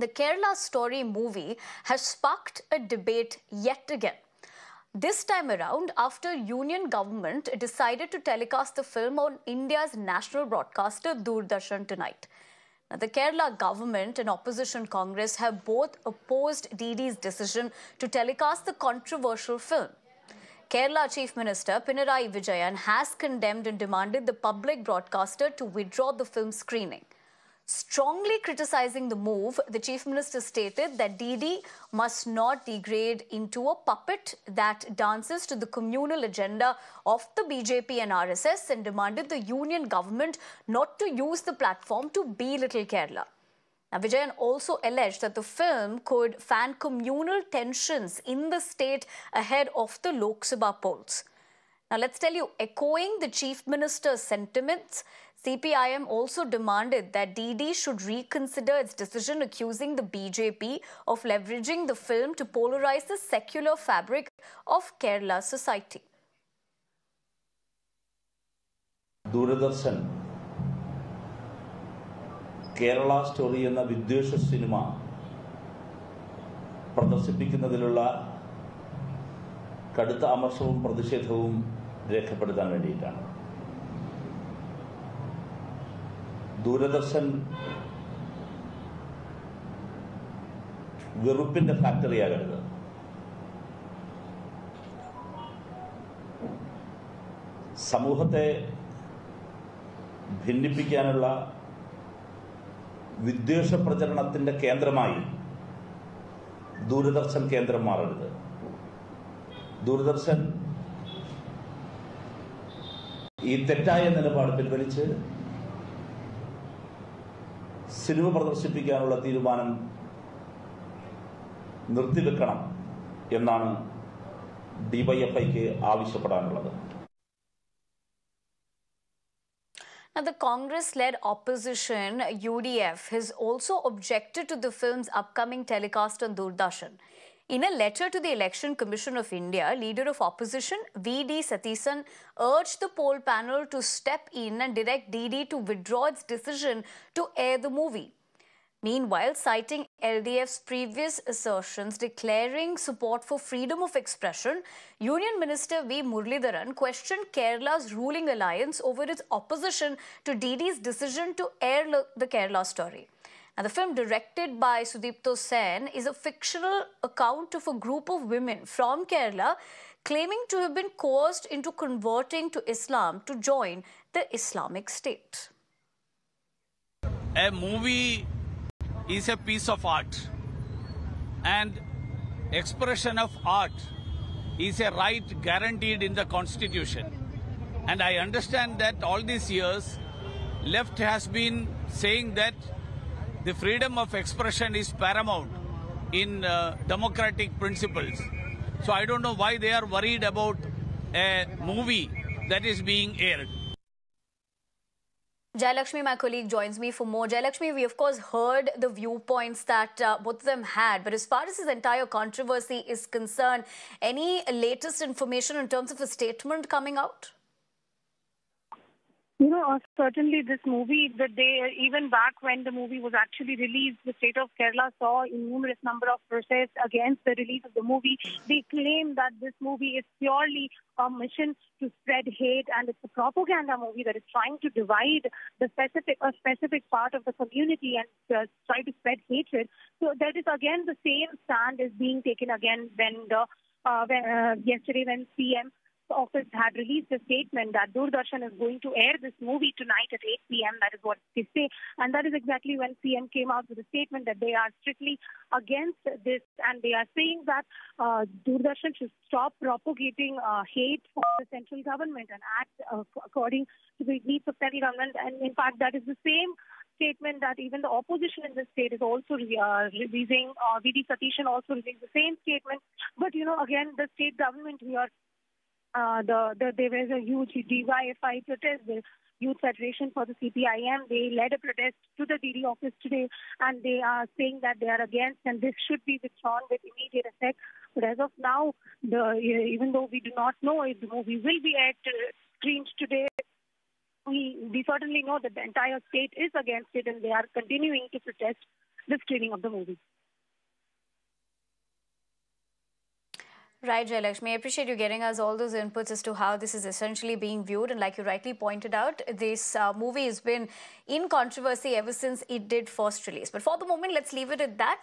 the Kerala Story movie has sparked a debate yet again. This time around, after Union government decided to telecast the film on India's national broadcaster Doordarshan tonight. Now, the Kerala government and opposition Congress have both opposed DD's decision to telecast the controversial film. Kerala Chief Minister Pinarayi Vijayan has condemned and demanded the public broadcaster to withdraw the film screening. Strongly criticizing the move, the Chief Minister stated that DD must not degrade into a puppet that dances to the communal agenda of the BJP and RSS and demanded the union government not to use the platform to belittle Kerala. Now, Vijayan also alleged that the film could fan communal tensions in the state ahead of the Lok Sabha polls. Now, let's tell you, echoing the Chief Minister's sentiments, CPIM also demanded that DD should reconsider its decision accusing the BJP of leveraging the film to polarize the secular fabric of Kerala society. Doordarshan Kerala story എന്ന വിദ്വേഷ സിനിമ പ്രദർശിപ്പിക്കുന്നതിലുള്ള കടുത്ത അമർഷവും പ്രതിഷേധവും രേഖപ്പെടുത്താൻ വേണ്ടിയിട്ടാണ് ദൂരദർശൻ വെറുപ്പിന്റെ ഫാക്ടറി ആകരുത് സമൂഹത്തെ ഭിന്നിപ്പിക്കാനുള്ള വിദ്വേഷ പ്രചരണത്തിന്റെ കേന്ദ്രമായി ദൂരദർശൻ കേന്ദ്രം മാറരുത്. ദൂരദർശൻ ഈ തെറ്റായ നിലപാട് പിൻവലിച്ച് സിനിമ പ്രദർശിപ്പിക്കാനുള്ള തീരുമാനം നിർത്തിവെക്കണം എന്നാണ് ഡിവൈഎഫ്ഐക്ക് ആവശ്യപ്പെടാനുള്ളത് Now, the Congress led opposition, UDF, has also objected to the film's upcoming telecast on Doordarshan. In a letter to the Election Commission of India, leader of opposition V.D. Satheesan urged the poll panel to step in and direct DD to withdraw its decision to air the movie. Meanwhile, citing LDF's previous assertions declaring support for freedom of expression, Union Minister V. Muralidharan questioned Kerala's ruling alliance over its opposition to DD's decision to air the Kerala story. Now, the film, directed by Sudipto Sen, is a fictional account of a group of women from Kerala claiming to have been coerced into converting to Islam to join the Islamic State. a movie is a piece of art and expression of art is a right guaranteed in the constitution and i understand that all these years left has been saying that the freedom of expression is paramount in uh, democratic principles so i don't know why they are worried about a movie that is being aired Jayalakshmi, my colleague, joins me for more. Jayalakshmi, we of course heard the viewpoints that uh, both of them had, but as far as this entire controversy is concerned, any latest information in terms of a statement coming out? You know, uh, certainly this movie, the day, even back when the movie was actually released, the state of Kerala saw a numerous number of protests against the release of the movie. They claim that this movie is purely a mission to spread hate and it's a propaganda movie that is trying to divide the specific, a specific part of the community and uh, try to spread hatred. So that is again the same stand is being taken again when the, uh, when, uh, yesterday when CM office had released a statement that Doordarshan is going to air this movie tonight at 8 p.m. That is what they say. And that is exactly when CM came out with a statement that they are strictly against this and they are saying that uh, Doordarshan should stop propagating uh, hate for the central government and act uh, according to the needs of central government. And in fact, that is the same statement that even the opposition in the state is also uh, releasing. Uh, VD Satheesan also released the same statement. But, you know, again, the state government here the, the there was a huge DYFI protest. The Youth Federation for the CPIM they led a protest to the DD office today, and they are saying that they are against and this should be withdrawn with immediate effect. But as of now, the even though we do not know if the movie will be uh, screened today. We, we certainly know that the entire state is against it and they are continuing to protest the screening of the movie. Right, Jayalakshmi. I appreciate you getting us all those inputs as to how this is essentially being viewed. And like you rightly pointed out, this uh, movie has been in controversy ever since it did first release. But for the moment, let's leave it at that.